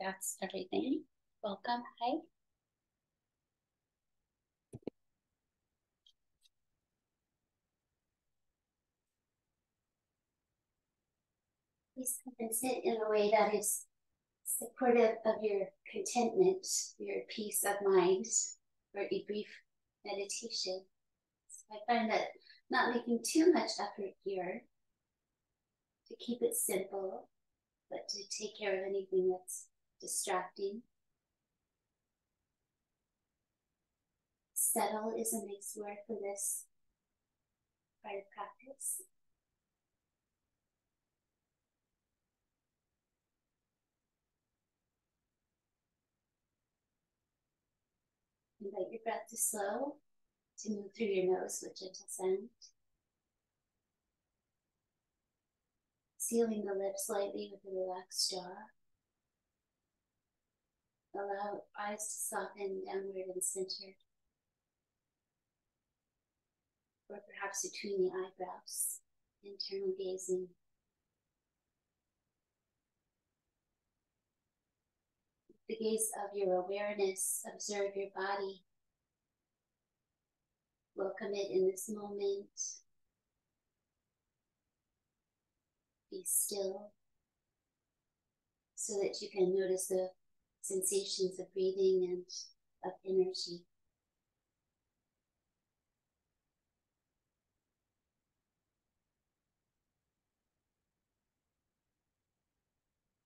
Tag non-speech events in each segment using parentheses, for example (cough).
That's everything. Welcome. Hi. Please come and sit in a way that is supportive of your contentment, your peace of mind for a brief meditation. So I find that not making too much effort here to keep it simple, but to take care of anything that's distracting. Settle is a nice word for this part of practice. Invite your breath to slow, to move through your nose with gentle scent. Sealing the lips lightly with a relaxed jaw. Allow eyes to soften downward and centered. Or perhaps between the eyebrows, internal gazing. the gaze of your awareness, observe your body. Welcome it in this moment. Be still so that you can notice the sensations of breathing and of energy.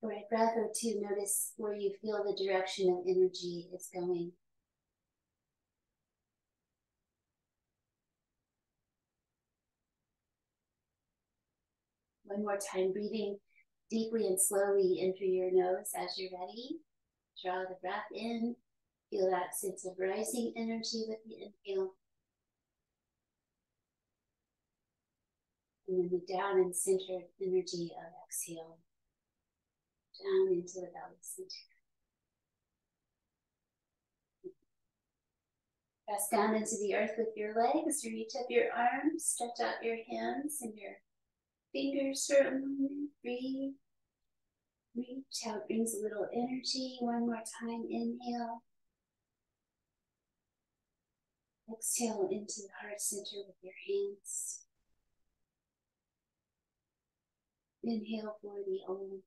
Or a breath or two, notice where you feel the direction of energy is going. One more time, breathing deeply and slowly in through your nose as you're ready. Draw the breath in. Feel that sense of rising energy with the inhale. And then the down and centered energy of exhale down into the belly center. Press down into the earth with your legs. Reach up your arms, stretch out your hands and your fingers for a moment. Breathe. Reach out brings a little energy. One more time. Inhale. Exhale into the heart center with your hands. Inhale for the. Um,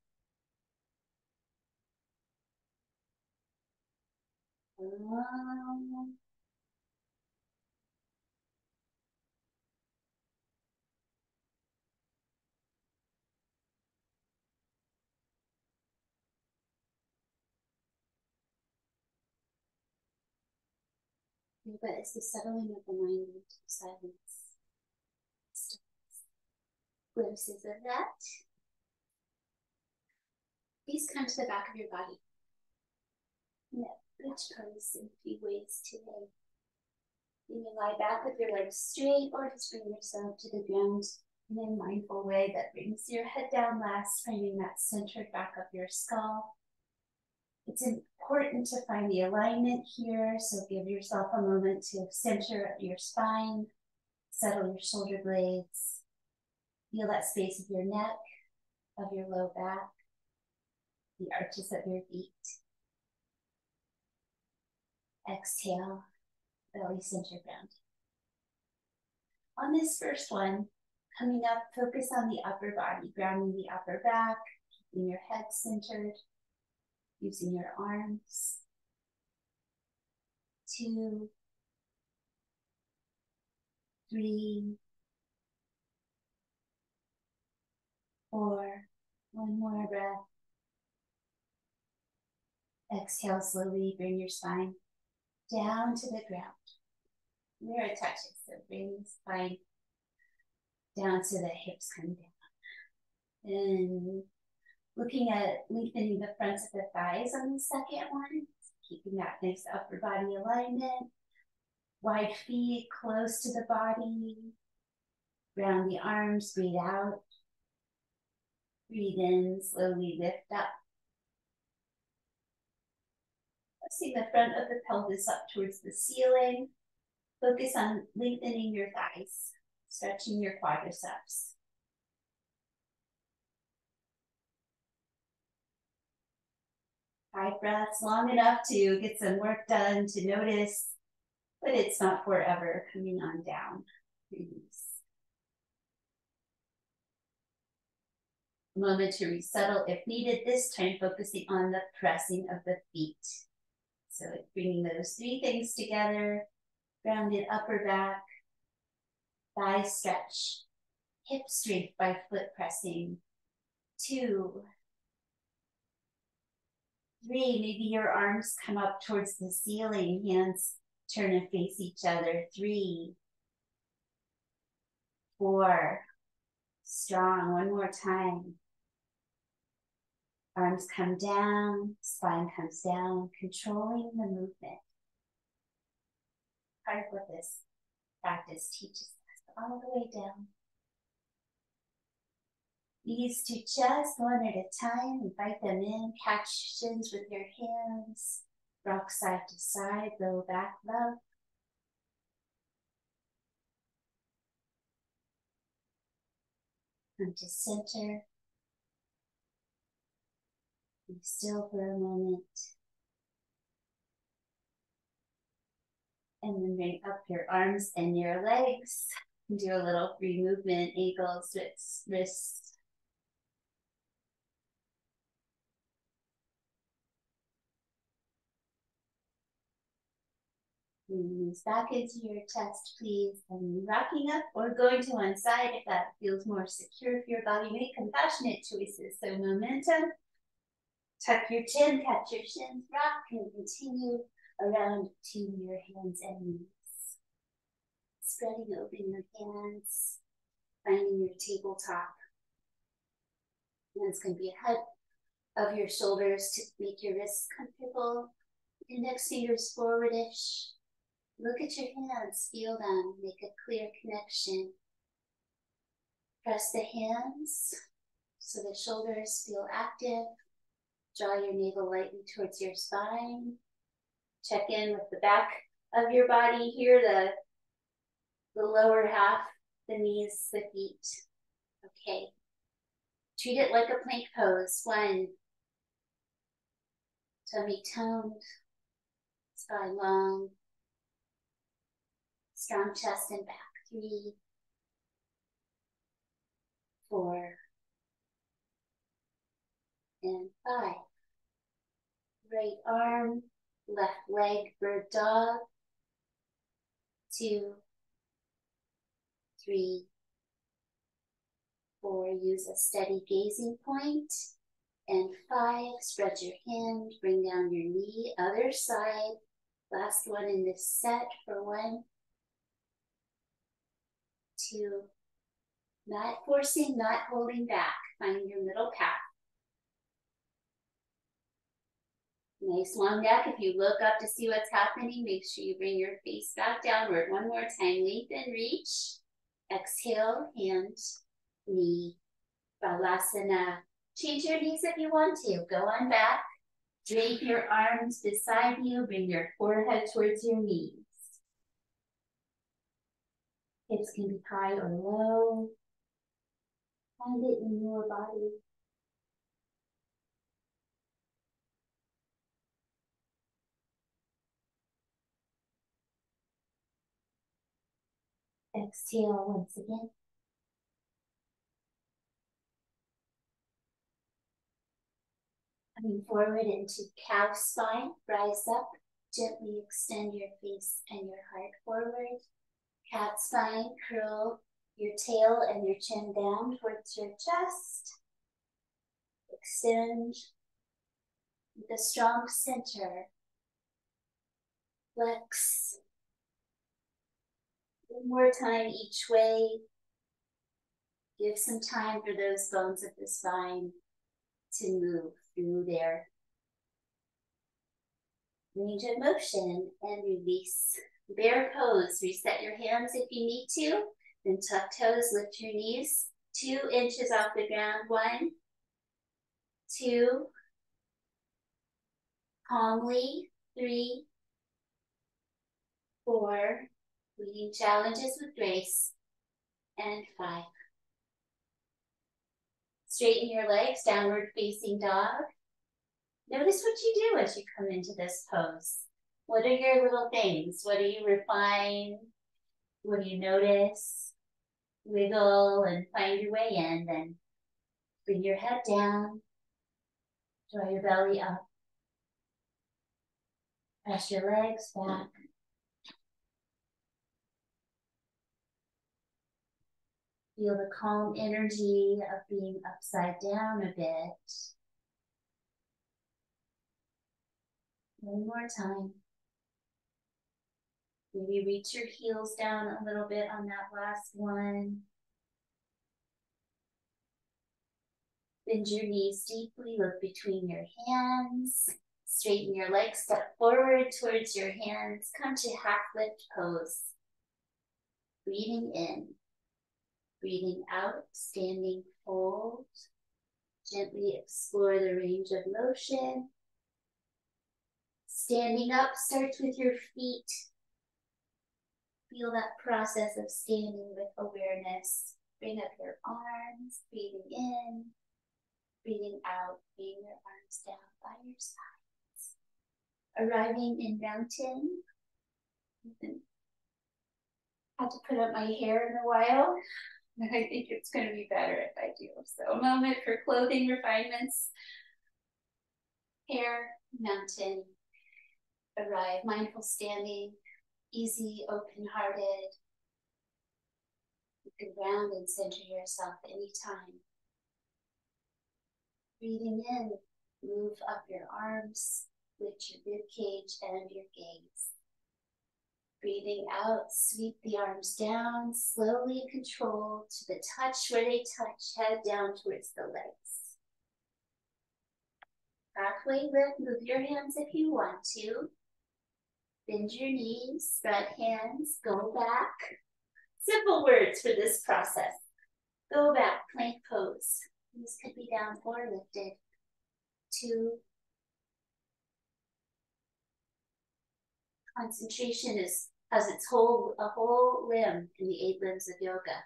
but it's the settling of the mind into silence. Glimpses of that. Please come to the back of your body. Yeah. Bridge pose in three ways today. You may lie back with your legs straight or just bring yourself to the ground in a mindful way that brings your head down last, finding that centered back of your skull. It's important to find the alignment here, so give yourself a moment to center your spine, settle your shoulder blades, feel that space of your neck, of your low back, the arches of your feet. Exhale, belly center ground. On this first one, coming up, focus on the upper body, grounding the upper back, keeping your head centered, using your arms. Two, three, four, one more breath. Exhale slowly, bring your spine down to the ground. Where it touches, so bring the spine down to the hips come down. And looking at lengthening the fronts of the thighs on the second one, keeping that nice upper body alignment. Wide feet close to the body. Round the arms, breathe out. Breathe in, slowly lift up. Pressing the front of the pelvis up towards the ceiling. Focus on lengthening your thighs, stretching your quadriceps. Five breaths, long enough to get some work done, to notice, but it's not forever coming on down. Release. Moment to resettle if needed, this time focusing on the pressing of the feet. So bringing those three things together, grounded upper back, thigh stretch, hip strength by foot pressing, two, three, maybe your arms come up towards the ceiling, hands turn and face each other, three, four, strong, one more time. Arms come down, spine comes down, controlling the movement. Part of what this practice teaches us, all the way down. Knees to chest, one at a time, invite them in, catch shins with your hands, rock side to side, low back love. Come to center, be still for a moment. And then bring up your arms and your legs. Do a little free movement, ankles, wrists, wrists. Knees back into your chest, please. And rocking up or going to one side if that feels more secure for your body. Make compassionate choices. So momentum Tuck your chin, catch your shins, rock, and continue around to your hands and knees. Spreading open your hands, finding your tabletop. Hands can be ahead of your shoulders to make your wrists comfortable. Index fingers forwardish. Look at your hands, feel them, make a clear connection. Press the hands so the shoulders feel active. Draw your navel lightly towards your spine. Check in with the back of your body here, the, the lower half, the knees, the feet. Okay. Treat it like a plank pose. One. Tummy toned. Spine long. Strong chest and back. Three. Four. And five right arm, left leg, bird dog. Two, three, four, use a steady gazing point. And five, spread your hand, bring down your knee, other side. Last one in this set for one, two, not forcing, not holding back. Find your middle path. Nice long neck. If you look up to see what's happening, make sure you bring your face back downward. One more time. Lengthen, reach. Exhale, hand, knee. Balasana. Change your knees if you want to. Go on back. Drape your arms beside you. Bring your forehead towards your knees. Hips can be high or low. Find it in your body. Exhale once again. Coming forward into cow spine, rise up, gently extend your face and your heart forward. Cat spine, curl your tail and your chin down towards your chest. Extend with a strong center. Flex one more time each way. Give some time for those bones of the spine to move through their range of motion and release. Bear pose, reset your hands if you need to. Then tuck toes, lift your knees two inches off the ground. One, two, calmly, three, four, Meeting challenges with grace. And five. Straighten your legs, downward facing dog. Notice what you do as you come into this pose. What are your little things? What do you refine? What do you notice? Wiggle and find your way in, then bring your head down, draw your belly up, press your legs back. Feel the calm energy of being upside down a bit. One more time. Maybe reach your heels down a little bit on that last one. Bend your knees deeply, look between your hands. Straighten your legs, step forward towards your hands. Come to half lift pose. Breathing in. Breathing out, standing fold. Gently explore the range of motion. Standing up starts with your feet Feel that process of standing with awareness. Bring up your arms, breathing in, breathing out, bring your arms down by your sides. Arriving in mountain. Had to put up my hair in a while. (laughs) I think it's going to be better if I do. So, a moment for clothing refinements. Hair, mountain, arrive, mindful standing, easy, open-hearted. You can ground and center yourself anytime. Breathing in, move up your arms, lift your rib cage and your gaze. Breathing out, sweep the arms down, slowly control to the touch where they touch, head down towards the legs. Halfway lift, move your hands if you want to. Bend your knees, spread hands, go back. Simple words for this process. Go back, plank pose. Knees could be down or lifted. Two. Concentration is has its whole a whole limb in the eight limbs of yoga.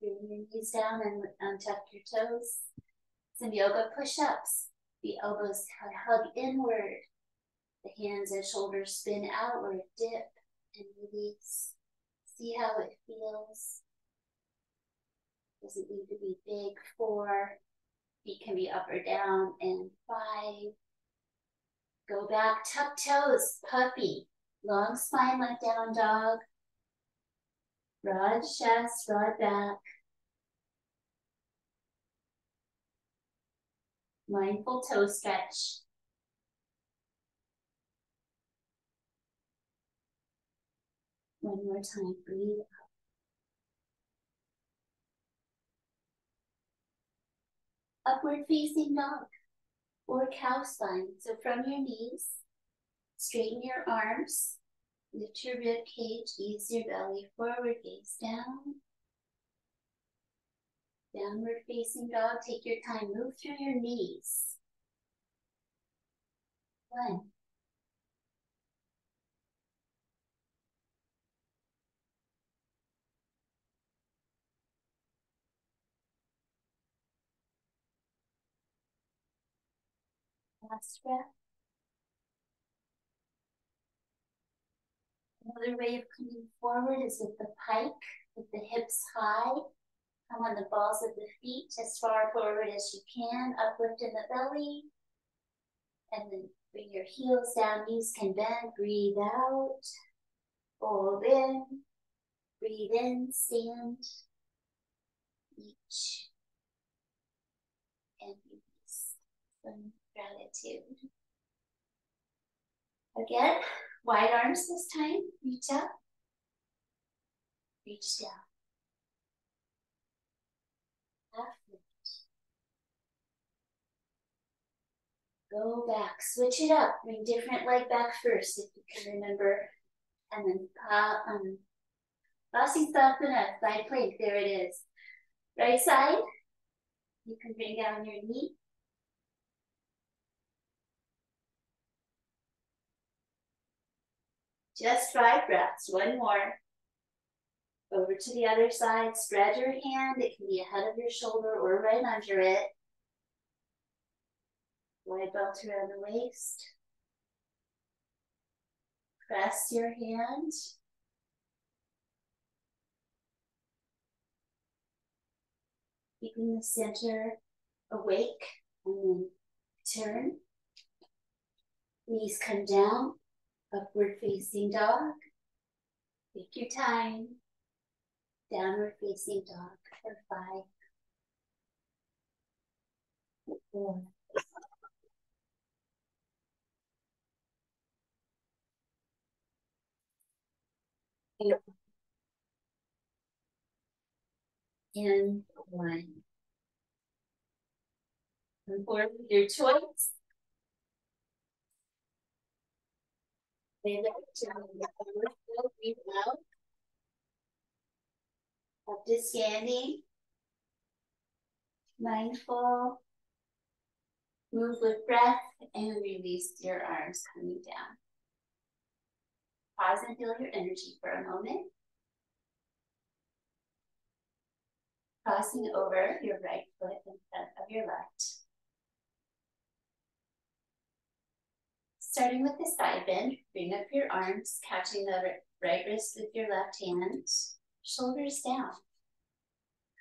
Bring your knees down and untuck your toes. Some yoga push-ups. The elbows hug inward. The hands and shoulders spin outward, dip and release. See how it feels. Doesn't need to be big. Four. Feet can be up or down. And five. Go back, tuck toes, puppy. Long spine like down dog. Broad chest, broad back. Mindful toe stretch. One more time, breathe out. Upward facing dog or cow spine. So from your knees, straighten your arms, lift your rib cage, ease your belly forward, gaze down. Downward facing dog, take your time, move through your knees. One. Last breath. Another way of coming forward is with the pike, with the hips high. Come on the balls of the feet as far forward as you can, uplift in the belly. And then bring your heels down, knees can bend, breathe out. Fold in, breathe in, stand. Each and release. Gratitude. Again, wide arms this time. Reach up, reach down. Go back, switch it up, bring different leg back first if you can remember. And then pa, um, Vasisthasana, side plank, there it is. Right side, you can bring down your knee. Just five breaths, one more. Over to the other side, spread your hand. It can be ahead of your shoulder or right under it. Wide belt around the waist. Press your hand. Keeping the center awake and then turn. Knees come down, upward facing dog. Take your time. Downward facing dog for five, four, and one. And forward your choice. Lay the breathe out. Up to standing. Mindful. Move with breath and release your arms coming down. Pause and feel your energy for a moment. Crossing over your right foot in front of your left. Starting with the side bend, bring up your arms, catching the right wrist with your left hand, shoulders down.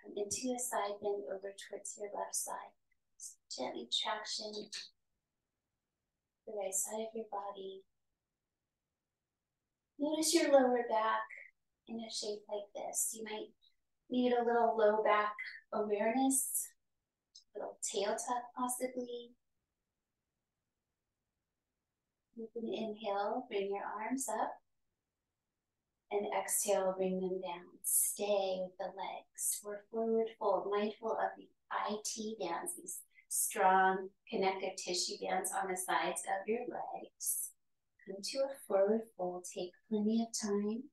Come into a side bend over towards your left side. Gently traction the right side of your body. Notice your lower back in a shape like this. You might need a little low back awareness, a little tail tuck possibly. You can inhale, bring your arms up. And exhale, bring them down. Stay with the legs. We're forward fold, mindful of the IT bands, these strong connective tissue bands on the sides of your legs. Come to a forward fold. Take plenty of time.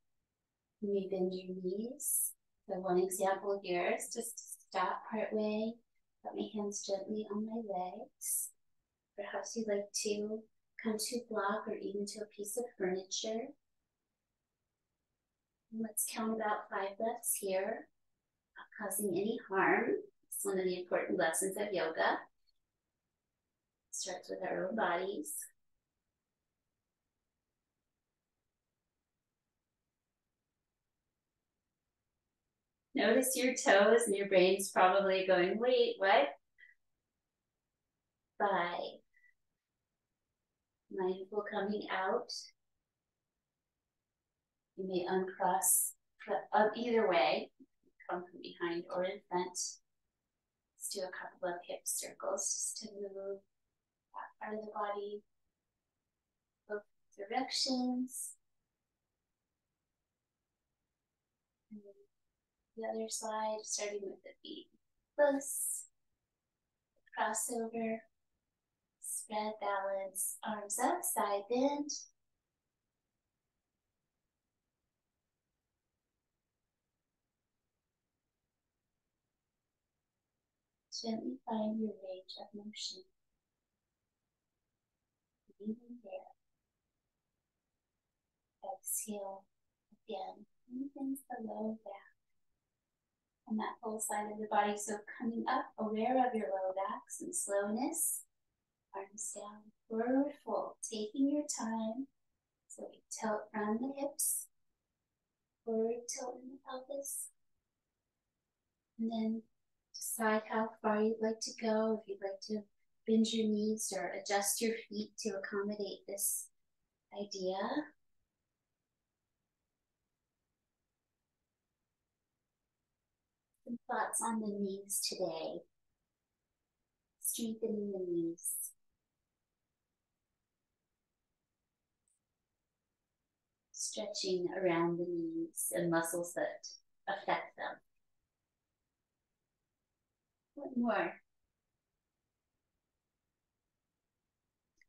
You may bend your knees. So one example here is just stop partway, put my hands gently on my legs. Perhaps you'd like to come to a block or even to a piece of furniture. And let's count about five breaths here, not causing any harm. It's one of the important lessons of yoga. It starts with our own bodies. Notice your toes and your brain's probably going, wait, what? Five. Mindful coming out. You may uncross up either way, come from behind or in front. Let's do a couple of hip circles just to move that part of the body both directions. The other side, starting with the feet close, crossover, spread balance, arms up, side bend. Gently find your range of motion. Breathing there. Exhale again. Moving the low back on that whole side of the body. So coming up, aware of your low back, some slowness. Arms down, forward fold, taking your time. So we tilt from the hips, forward tilt in the pelvis. And then decide how far you'd like to go. If you'd like to bend your knees or adjust your feet to accommodate this idea. Some thoughts on the knees today. Strengthening the knees. Stretching around the knees and muscles that affect them. What more?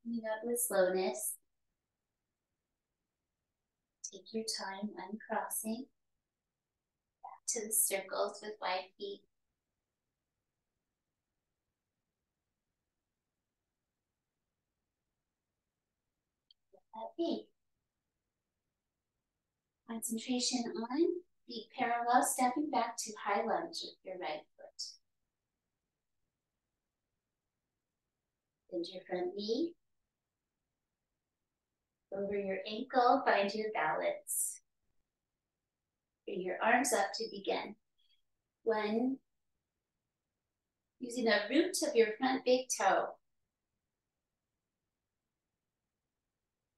Coming up with slowness. Take your time uncrossing to the circles with wide feet. That be. Concentration on Feet parallel, stepping back to high lunge with your right foot. Bend your front knee. Over your ankle, find your balance. Bring your arms up to begin. One, using the root of your front big toe.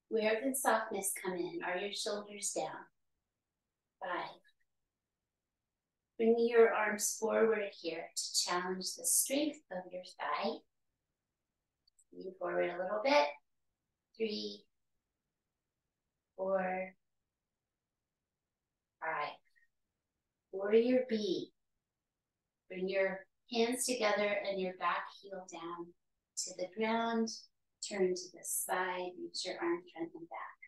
Where can softness come in? Are your shoulders down? Five. Bringing your arms forward here to challenge the strength of your thigh. Lean forward a little bit. Three, four, five. Warrior B. Bring your hands together and your back heel down to the ground. Turn to the side, reach your arm front and back.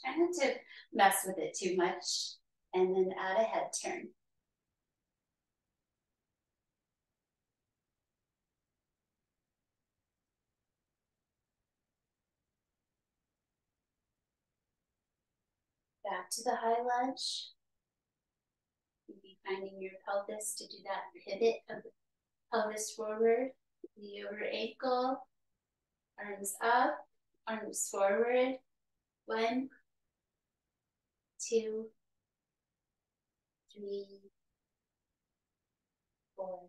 Try not to mess with it too much. And then add a head turn. Back to the high lunge. Finding your pelvis to do that pivot of the pelvis forward, knee over ankle, arms up, arms forward. One, two, three, four.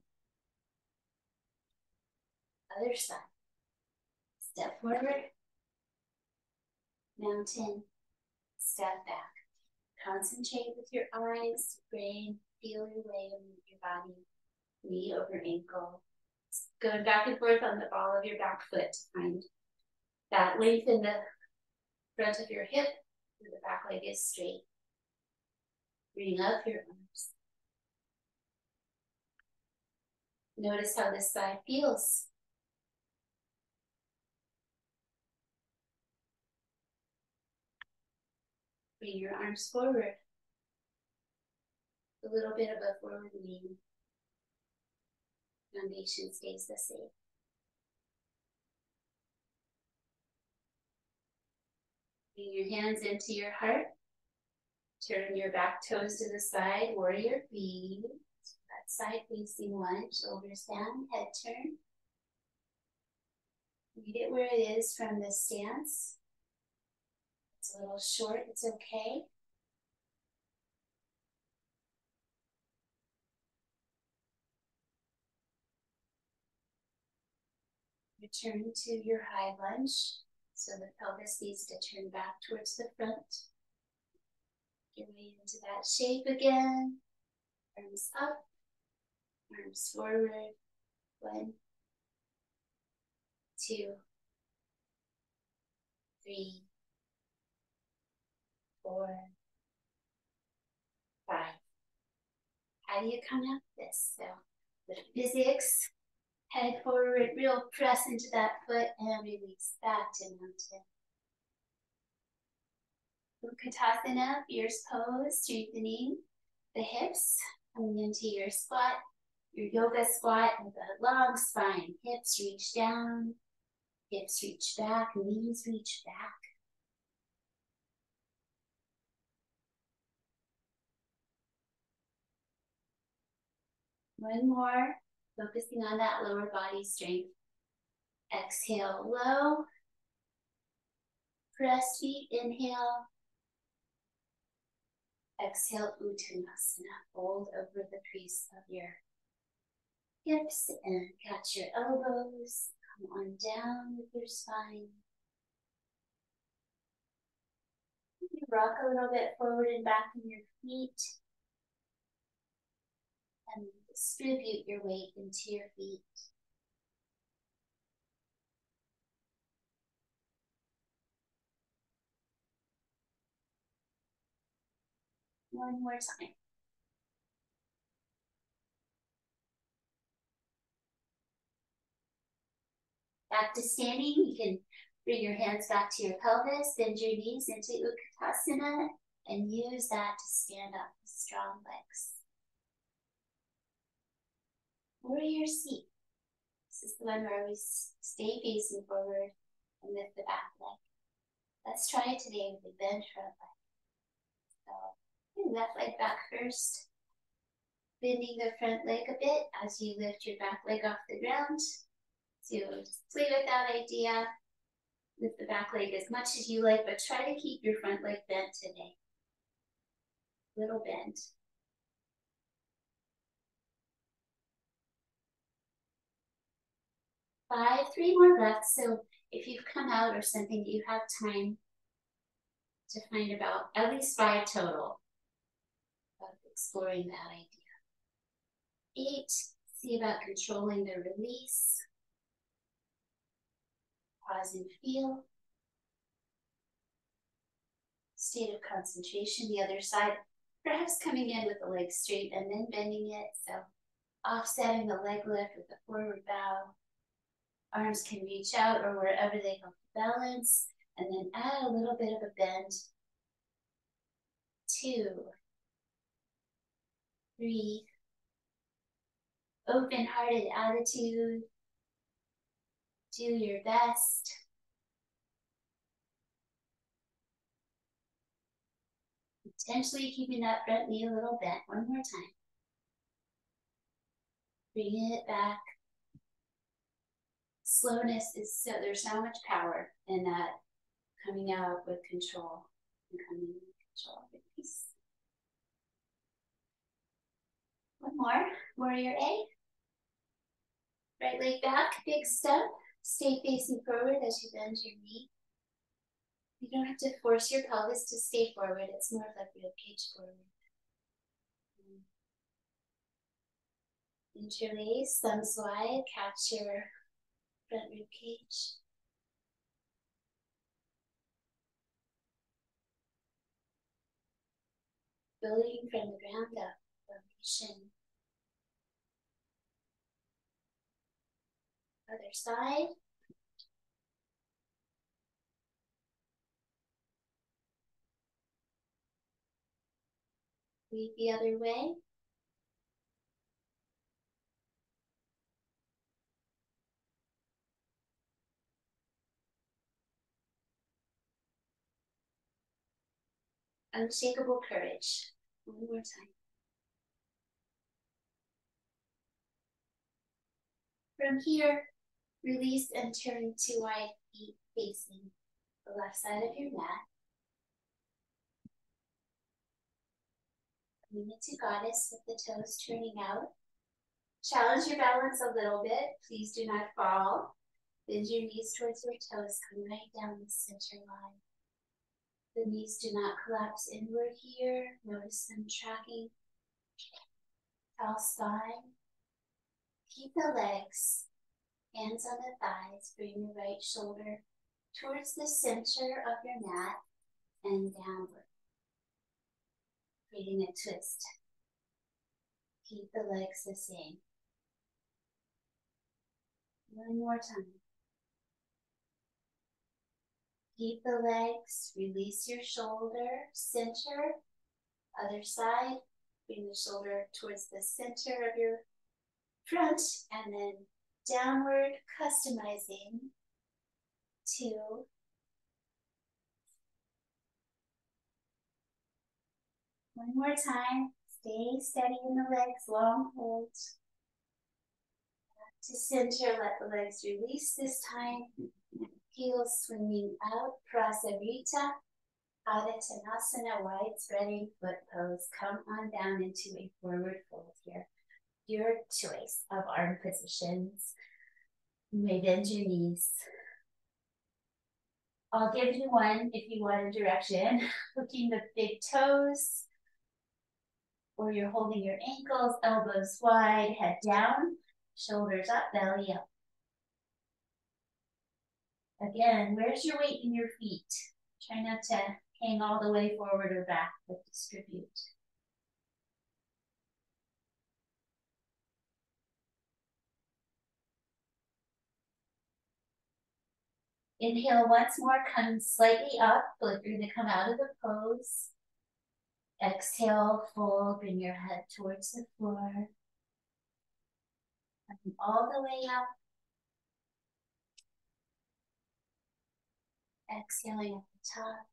Other side. Step forward. Mountain. Step back. Concentrate with your eyes, brain, feel your way in your body, knee over ankle. Going back and forth on the ball of your back foot to find that length in the front of your hip, the back leg is straight. Bring up your arms. Notice how this side feels. Bring your arms forward. A little bit of a forward lean. Foundation stays the same. Bring your hands into your heart. Turn your back toes to the side, warrior B. That side facing one, shoulders down, head turn. Meet it where it is from the stance. It's a little short, it's okay. Return to your high lunge. So the pelvis needs to turn back towards the front. Get way into that shape again. Arms up, arms forward. One, two, three, four, five. How do you come out this? So the physics, head forward, real press into that foot and release back to mountain. Utkatasana, fierce pose, strengthening the hips, coming into your squat, your yoga squat with a long spine. Hips reach down, hips reach back, knees reach back. One more, focusing on that lower body strength. Exhale low. Press feet, inhale. Exhale, Uttanasana. Fold over the crease of your hips and catch your elbows. Come on down with your spine. You rock a little bit forward and back in your feet. Distribute your weight into your feet. One more time. Back to standing, you can bring your hands back to your pelvis, bend your knees into Utkatasana, and use that to stand up with strong legs. Warrior C. This is the one where we stay facing forward and lift the back leg. Let's try it today with the bent front leg. So left leg back first. Bending the front leg a bit as you lift your back leg off the ground. So just play with that idea. Lift the back leg as much as you like, but try to keep your front leg bent today. Little bend. Five, three more breaths. So if you've come out or something, you have time to find about at least five total of exploring that idea. Eight, see about controlling the release. Pause and feel. State of concentration, the other side, perhaps coming in with the leg straight and then bending it. So offsetting the leg lift with the forward bow. Arms can reach out or wherever they help balance. And then add a little bit of a bend. Two, three, open-hearted attitude. Do your best. Potentially keeping that front knee a little bent. One more time. Bring it back. Slowness is so, there's so much power in that coming out with control and coming with control. Release. One more. Warrior A. Right leg back, big step. Stay facing forward as you bend your knee. You don't have to force your pelvis to stay forward. It's more of like rib cage forward. Interlace, thumbs wide, catch your front rib cage. Building from the ground up, formation. Other side. Lead the other way. Unshakable courage. One more time. From here, release and turn to wide feet facing the left side of your mat. Bring it to goddess with the toes turning out. Challenge your balance a little bit. Please do not fall. Bend your knees towards your toes. Come right down the center line. The knees do not collapse inward here. Notice them tracking. Tall spine. Keep the legs, hands on the thighs. Bring the right shoulder towards the center of your mat and downward. Creating a twist. Keep the legs the same. One more time. Keep the legs, release your shoulder, center, other side. Bring the shoulder towards the center of your front and then downward, customizing two. One more time. Stay steady in the legs, long hold. Back to center, let the legs release this time heels swinging out, Prasarita, Padottanasana, wide spreading foot pose. Come on down into a forward fold here. Your choice of arm positions. You may bend your knees. I'll give you one if you want a direction. (laughs) Hooking the big toes, or you're holding your ankles, elbows wide, head down, shoulders up, belly up. Again, where's your weight in your feet? Try not to hang all the way forward or back, but distribute. Inhale once more, come slightly up, like you're gonna come out of the pose. Exhale, fold, bring your head towards the floor. Come all the way up. Exhaling at the top,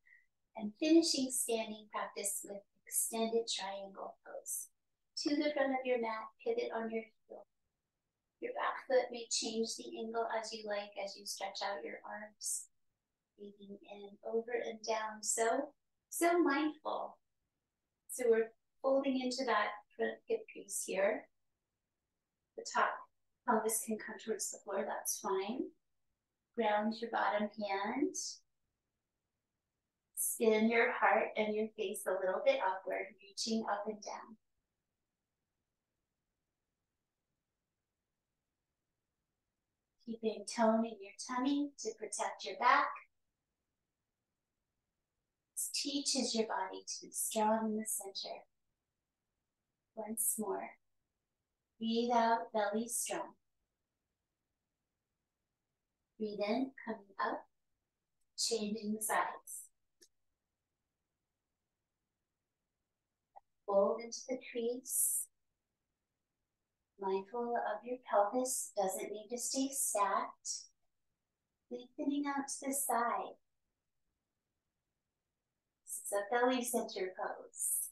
and finishing standing practice with extended triangle pose. To the front of your mat, pivot on your heel. Your back foot may change the angle as you like as you stretch out your arms. Breathing in, over and down. So, so mindful. So we're folding into that front hip crease here. The top pelvis can come towards the floor, that's fine. Ground your bottom hand. Spin your heart and your face a little bit upward, reaching up and down. Keeping tone in your tummy to protect your back. This teaches your body to be strong in the center. Once more. Breathe out, belly strong. Breathe in, coming up, changing sides. Fold into the crease. Mindful of your pelvis, doesn't need to stay stacked. Lengthening out to the side. This is a belly center pose.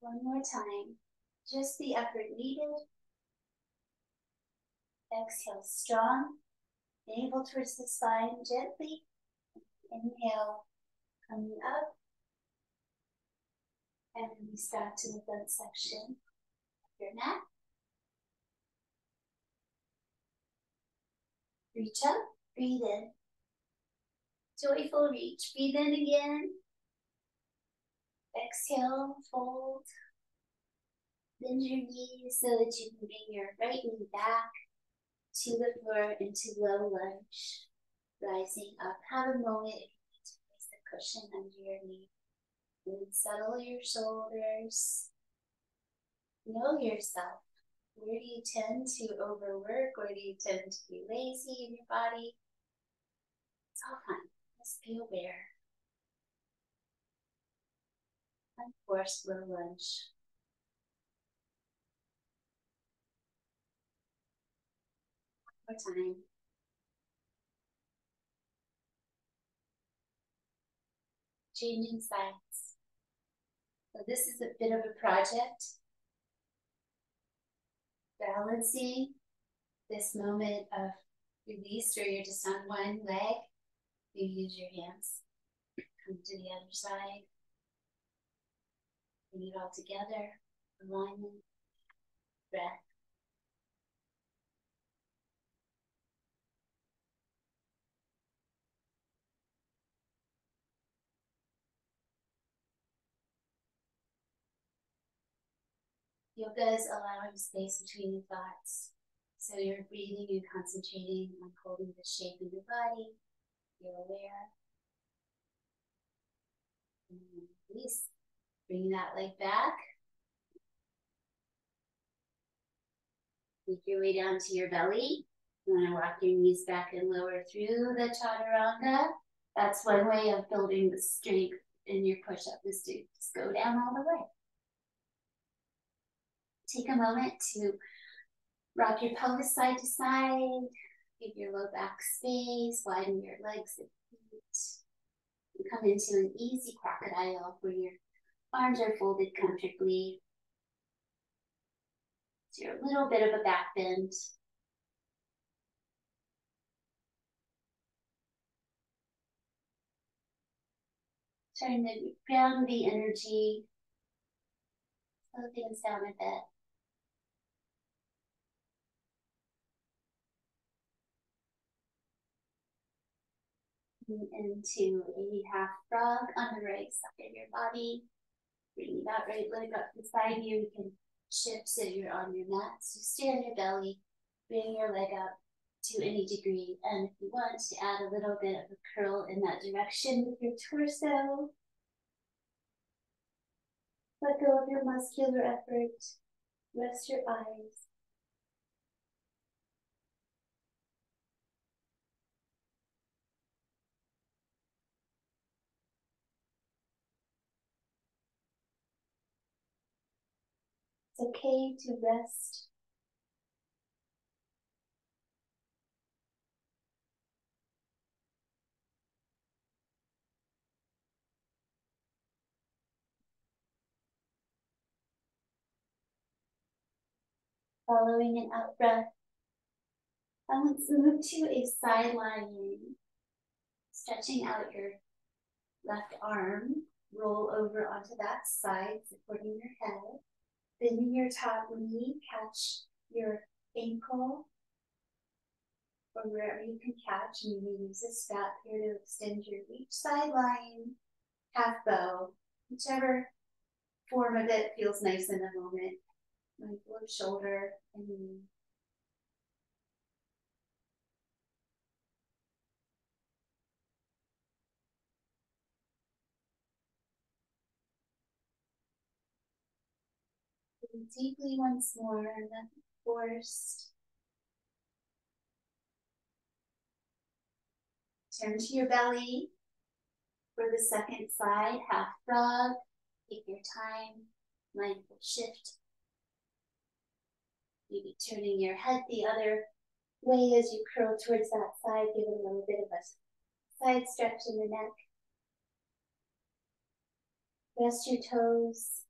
One more time. Just the effort needed. Exhale strong. Navel towards the spine gently. Inhale, coming up. And release back to the front section of your mat. Reach up, breathe in. Joyful reach. Breathe in again. Exhale, fold. Bend your knees so that you can bring your right knee back to the floor into low lunge. Rising up. Have a moment if you need to place the cushion under your knee. And settle your shoulders. Know yourself. Where do you tend to overwork? Where do you tend to be lazy in your body? It's all fine. Just be aware. and low lunge. Time. Changing sides. So this is a bit of a project. Balancing this moment of release where you're just on one leg. You use your hands. Come to the other side. Bring it all together. Alignment, breath. Yoga is allowing space between your thoughts. So you're breathing and concentrating on holding the shape of your body. You're aware. And release. Bring that leg back. Make your way down to your belly. You want to walk your knees back and lower through the chaturanga. That's one way of building the strength in your push-up is to just go down all the way. Take a moment to rock your pelvis side to side. Give your low back space, widen your legs and feet. And come into an easy crocodile where you're Arms are folded comfortably. So a little bit of a back bend. Starting to ground the energy. Slow things down a bit. Into a half frog on the right side of your body. Bring that right leg up beside you. You can shift so you're on your mat. So stay on your belly. Bring your leg up to any degree. And if you want to add a little bit of a curl in that direction with your torso, let go of your muscular effort. Rest your eyes. It's okay to rest. Following an out breath, I want to move to a side lying, stretching out your left arm, roll over onto that side, supporting your head. Bending your top knee, catch your ankle or wherever you can catch. And you may use a step here to extend your reach side lying, half bow, whichever form of it feels nice in the moment. Mindful of shoulder and knee. Deeply once more, nothing forced. Turn to your belly for the second side, half frog. Take your time, mindful shift. Maybe turning your head the other way as you curl towards that side, give it a little bit of a side stretch in the neck. Rest your toes.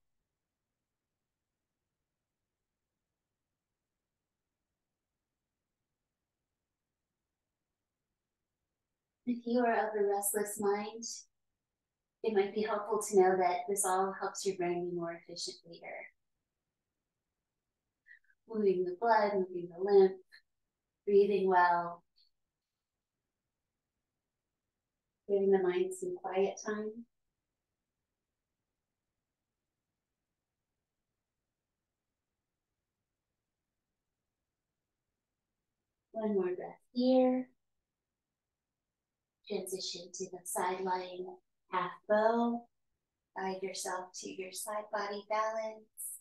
If you are of a restless mind, it might be helpful to know that this all helps your brain be more efficient later. Moving the blood, moving the lymph, breathing well, giving the mind some quiet time. One more breath here. Transition to the side lying half bow. Guide yourself to your side body balance.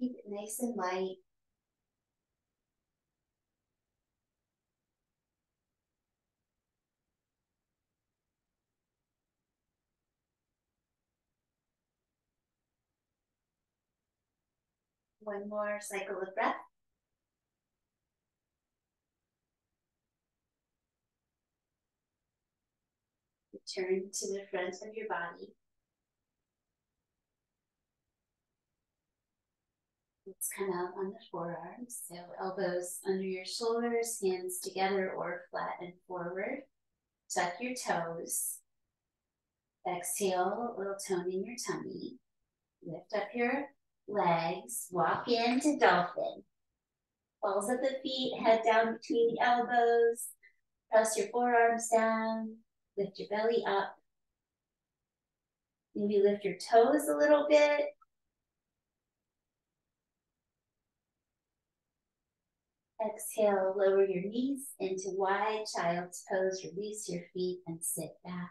Keep it nice and light. One more cycle of breath. Return to the front of your body. Let's come out on the forearms. So elbows under your shoulders, hands together or flat and forward. Tuck your toes. Exhale, a little tone in your tummy. Lift up your legs. Walk into dolphin. Balls at the feet, head down between the elbows. Press your forearms down. Lift your belly up. Maybe lift your toes a little bit. Exhale, lower your knees into wide child's pose. Release your feet and sit back.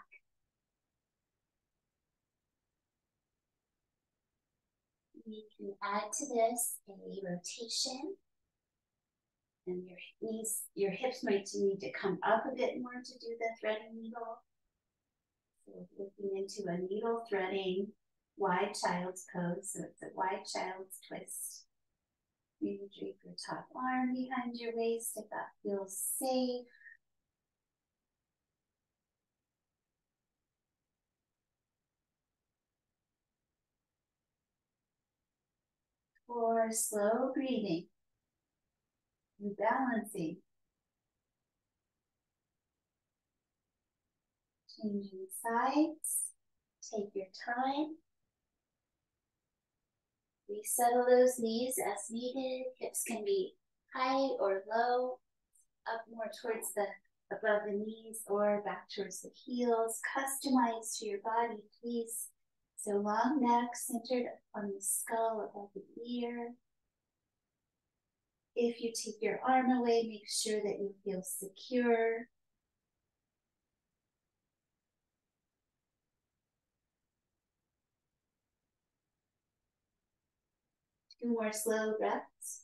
We can add to this a rotation. And your knees, your hips might need to come up a bit more to do the threading needle. So looking into a needle threading wide child's pose. So it's a wide child's twist. Maybe drape your top arm behind your waist if that feels safe. For slow breathing, rebalancing, changing sides, take your time. Resettle those knees as needed. Hips can be high or low, up more towards the above the knees or back towards the heels. Customize to your body, please. So long neck centered on the skull above the ear. If you take your arm away, make sure that you feel secure. Two more slow breaths.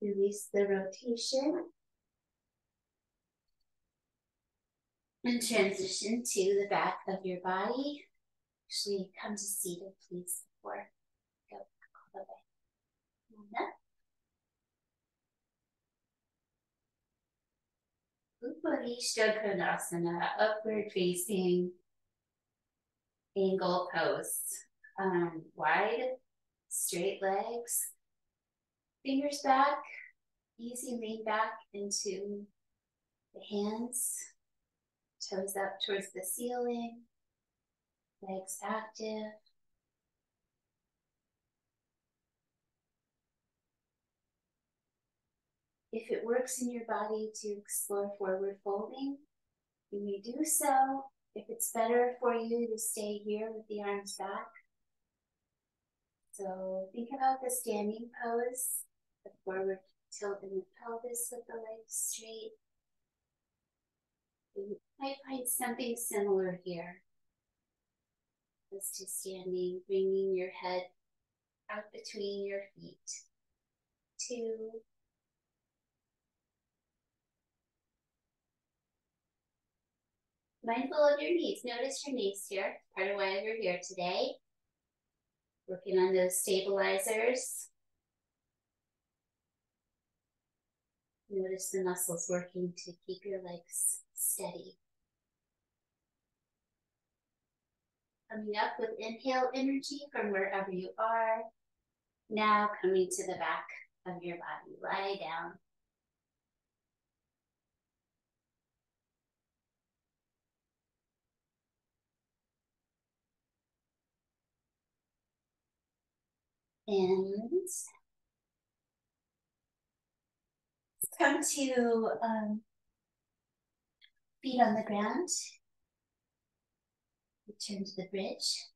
Release the rotation. And transition to the back of your body. Actually, come to seated, please, before go back all the way. Upavistha Konasana, upward facing angle pose. Um, wide, straight legs, fingers back, easy lean back into the hands, toes up towards the ceiling, legs active. If it works in your body to explore forward folding, you may do so. If it's better for you to stay here with the arms back. So think about the standing pose, the forward tilt in the pelvis with the legs straight. You might find something similar here. As to standing, bringing your head out between your feet. Two, Mindful of your knees. Notice your knees here. Part of why you're here today. Working on those stabilizers. Notice the muscles working to keep your legs steady. Coming up with inhale energy from wherever you are. Now coming to the back of your body. Lie down. And come to um, feet on the ground. Return to the bridge.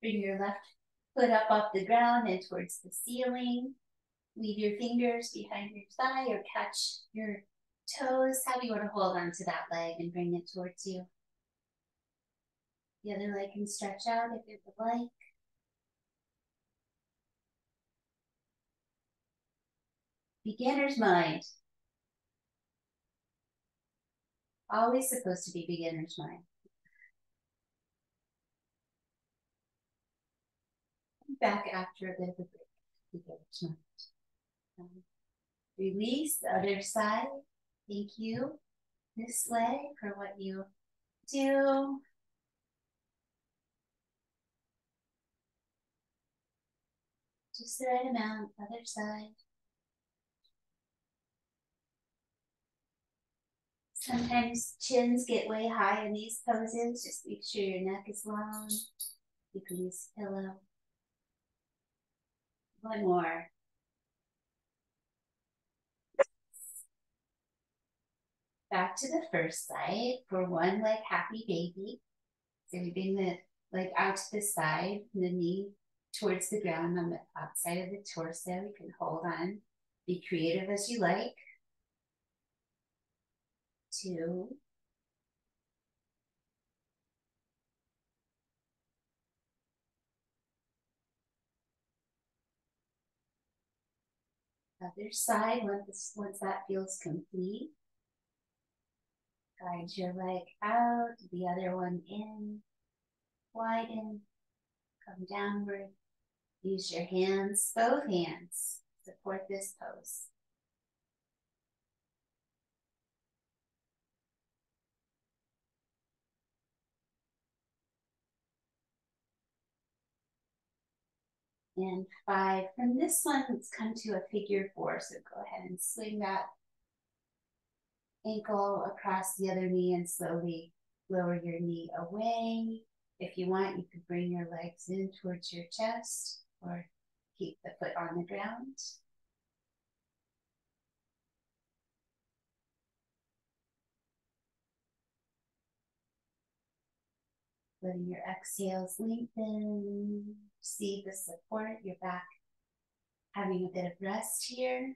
Bring your left foot up off the ground and towards the ceiling. Leave your fingers behind your thigh or catch your toes. How you want to hold onto that leg and bring it towards you? The other leg can stretch out if you would like. Beginner's mind. Always supposed to be beginner's mind. Back after a bit of a break. Beginner's mind. Um, release the other side. Thank you. This leg for what you do. Just the right amount, other side. Sometimes chins get way high in these poses. Just make sure your neck is long. You can use a pillow. One more. Back to the first side for one leg happy baby. So we bring the leg out to the side the knee towards the ground on the outside of the torso. You can hold on. Be creative as you like two, other side once, once that feels complete. Guide your leg out, the other one in, widen, come downward. Use your hands, both hands, support this pose. And five. From this one, let's come to a figure four. So go ahead and swing that ankle across the other knee and slowly lower your knee away. If you want, you can bring your legs in towards your chest or keep the foot on the ground. Letting your exhales lengthen. See the support, your back having a bit of rest here.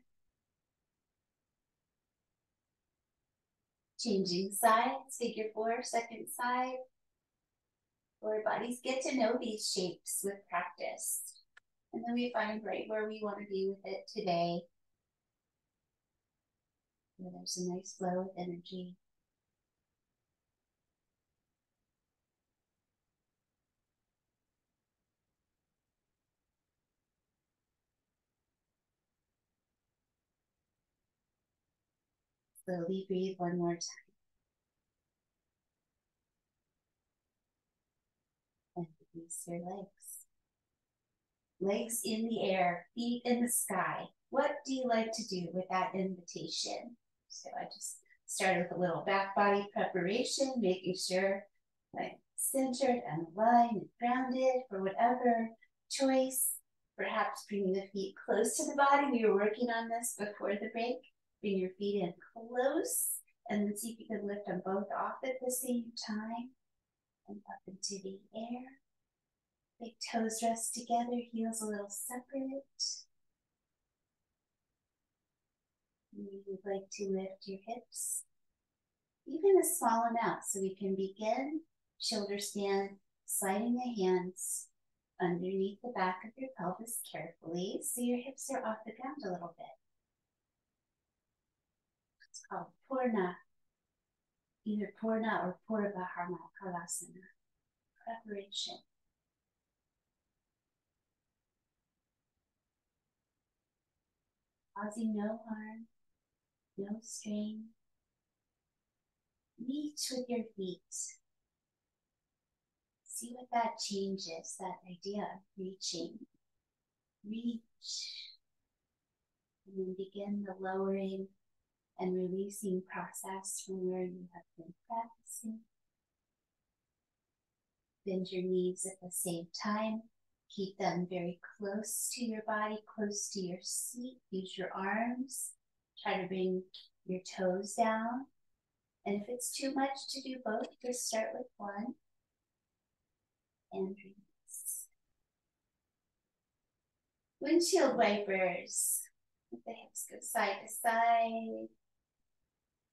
Changing sides, figure four, second side. Our bodies get to know these shapes with practice. And then we find right where we want to be with it today. Where there's a nice flow of energy. Slowly breathe one more time. And release your legs. Legs in the air, feet in the sky. What do you like to do with that invitation? So I just started with a little back body preparation, making sure I'm centered and aligned and grounded for whatever choice. Perhaps bringing the feet close to the body. We were working on this before the break. Bring your feet in close and then see if you can lift them both off at the same time and up into the air. Big toes rest together, heels a little separate. You would like to lift your hips, even a small amount, so we can begin shoulder stand, sliding the hands underneath the back of your pelvis carefully so your hips are off the ground a little bit. It's called Purna, either Purna or Purva Halasana, preparation. Causing no harm, no strain. Reach with your feet. See what that changes, that idea of reaching. Reach. And then begin the lowering and releasing process from where you have been practicing. Bend your knees at the same time. Keep them very close to your body, close to your seat. Use your arms. Try to bring your toes down. And if it's too much to do both, just start with one and release. Windshield wipers. The hips go side to side.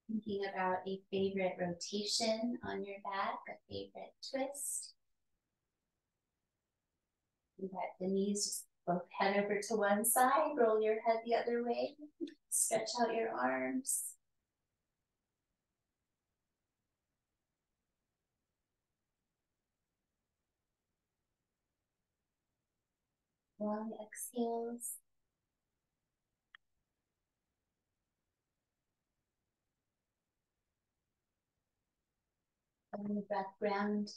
Thinking about a favorite rotation on your back, a favorite twist. You let the knees just both head over to one side, roll your head the other way, stretch out your arms. Long exhales. And the breath ground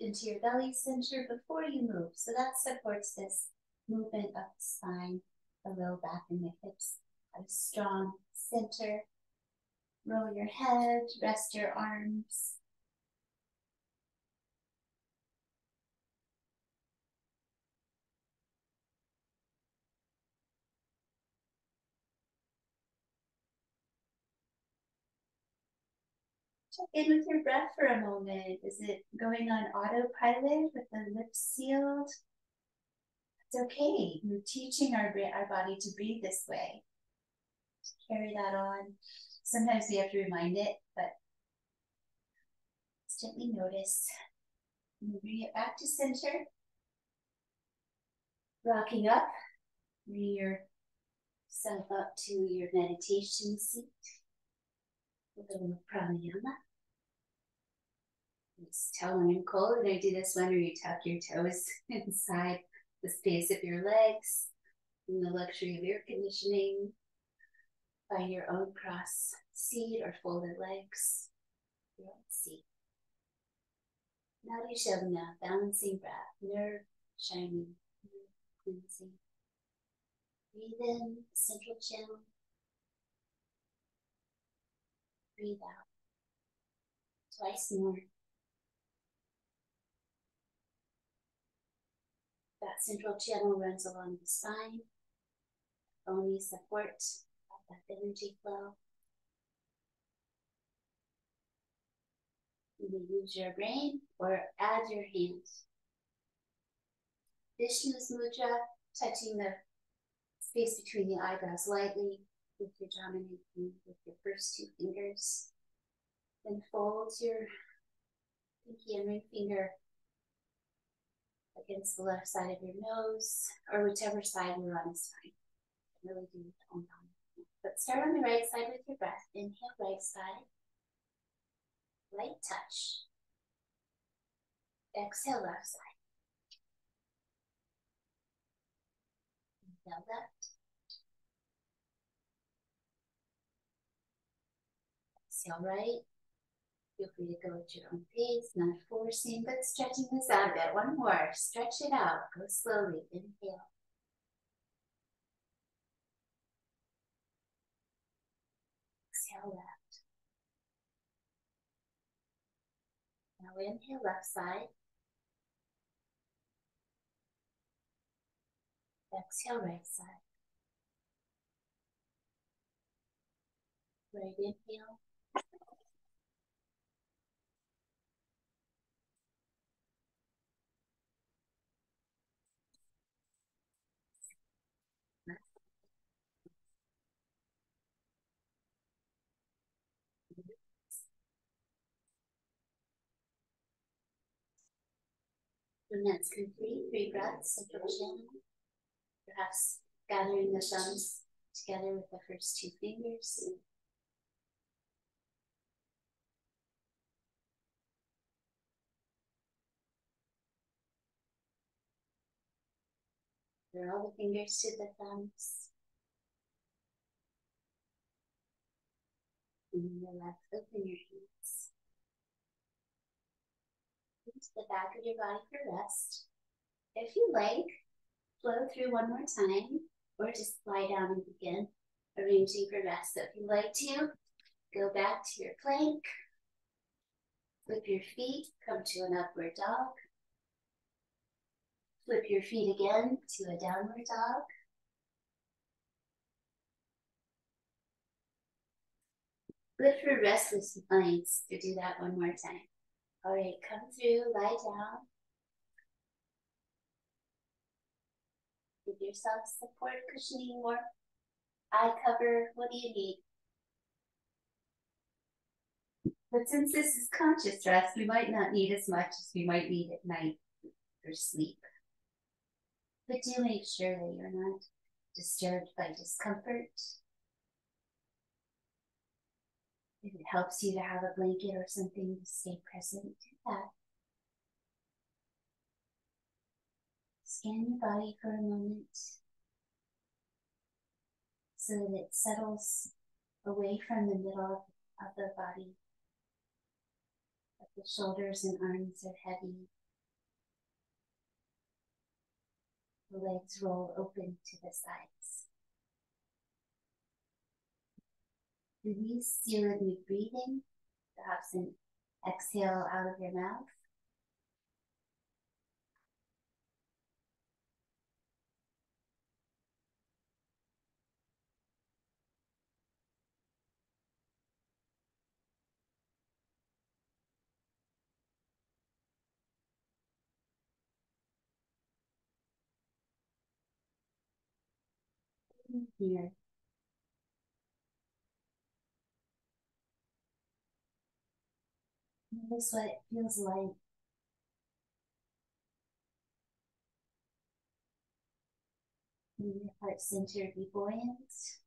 into your belly center before you move. So that supports this movement of the spine, the low back and the hips. Have A strong center. Roll your head, rest your arms. Check in with your breath for a moment. Is it going on autopilot with the lips sealed? It's okay. We're teaching our, our body to breathe this way. Carry that on. Sometimes we have to remind it, but gently notice. And bring it back to center. Rocking up. Bring yourself up to your meditation seat a little pranayama. Just tell when you're cold, and I do this one where you tuck your toes (laughs) inside the space of your legs in the luxury of air conditioning. Find your own cross seat or folded legs. Your own. Nadi Shodhana, balancing breath, nerve shining, cleansing. Breathe in, central channel. Breathe out. Twice more. That central channel runs along the spine. Bony support of that energy flow. You may use your brain or add your hands. Vishnu's Mudra, touching the space between the eyebrows lightly with your dominant hand with your first two fingers. Then fold your pinky and ring finger against the left side of your nose, or whichever side you're on is fine. Really do own dominant. But start on the right side with your breath. Inhale, right side. Light touch. Exhale, left side. Inhale, left. Exhale right. Feel free to go at your own pace, not forcing, but stretching this out a bit. One more. Stretch it out. Go slowly. Inhale. Exhale left. Now inhale left side. Exhale right side. Right inhale. When that's complete, three breaths, central chin. Perhaps gathering the thumbs together with the first two fingers. Draw the fingers to the thumbs. And the left, open your hands. Into the back of your body for rest. If you like, flow through one more time, or just lie down and begin arranging for rest. So if you like to, go back to your plank, flip your feet, come to an upward dog, flip your feet again to a downward dog. Good for restless minds to do that one more time. All right, come through, lie down. Give yourself support, cushioning, or eye cover. What do you need? But since this is conscious rest, we might not need as much as we might need at night for sleep. But do make sure that you're not disturbed by discomfort. If it helps you to have a blanket or something to stay present, do that. Scan your body for a moment so that it settles away from the middle of the body. That the shoulders and arms are heavy. The legs roll open to the sides. Release your breathing, perhaps an exhale out of your mouth. Here. Notice what it feels like. In your heart center be buoyant.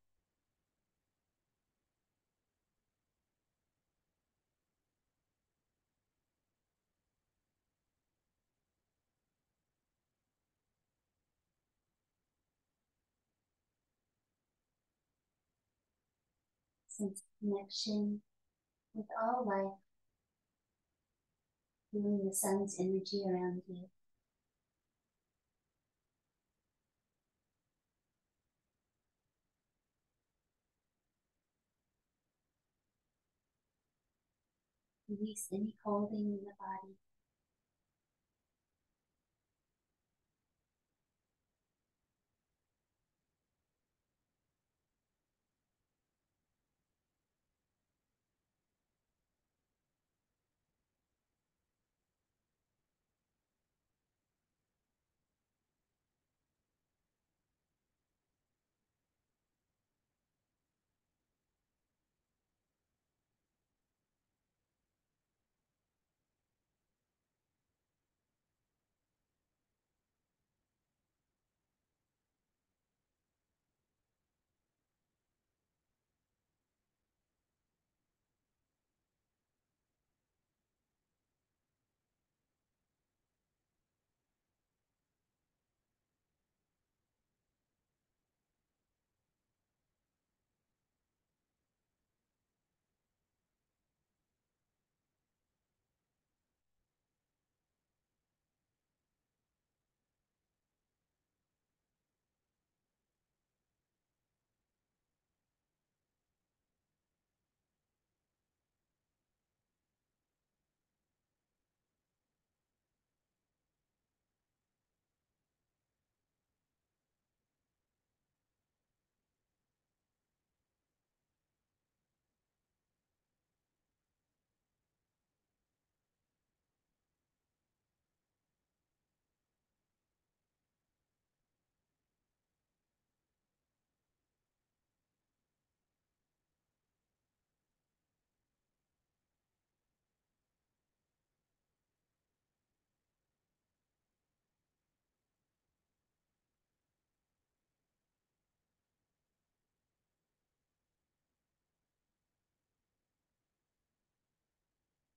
Sense connection with all life feeling the sun's energy around you. Release any holding in the body.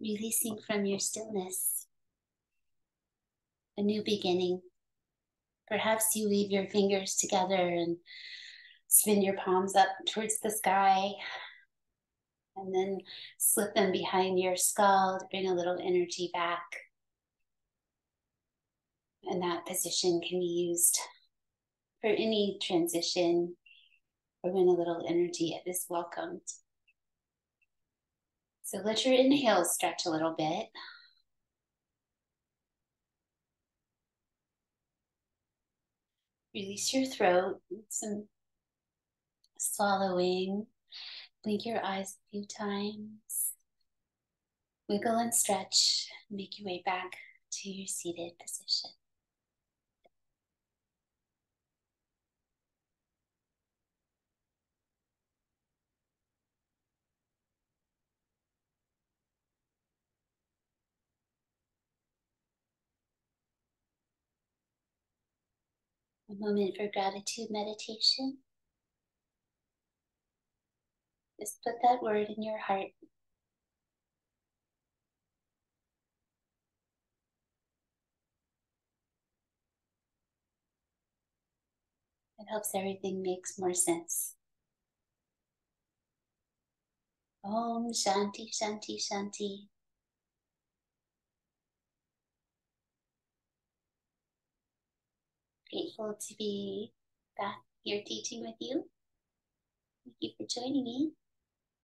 Releasing from your stillness. A new beginning. Perhaps you weave your fingers together and spin your palms up towards the sky and then slip them behind your skull to bring a little energy back. And that position can be used for any transition or when a little energy is welcomed. So let your inhale stretch a little bit. Release your throat, some swallowing. Blink your eyes a few times. Wiggle and stretch. Make your way back to your seated position. A moment for gratitude meditation. Just put that word in your heart. It helps everything makes more sense. Om Shanti Shanti Shanti. Grateful to be back here teaching with you. Thank you for joining me.